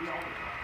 We all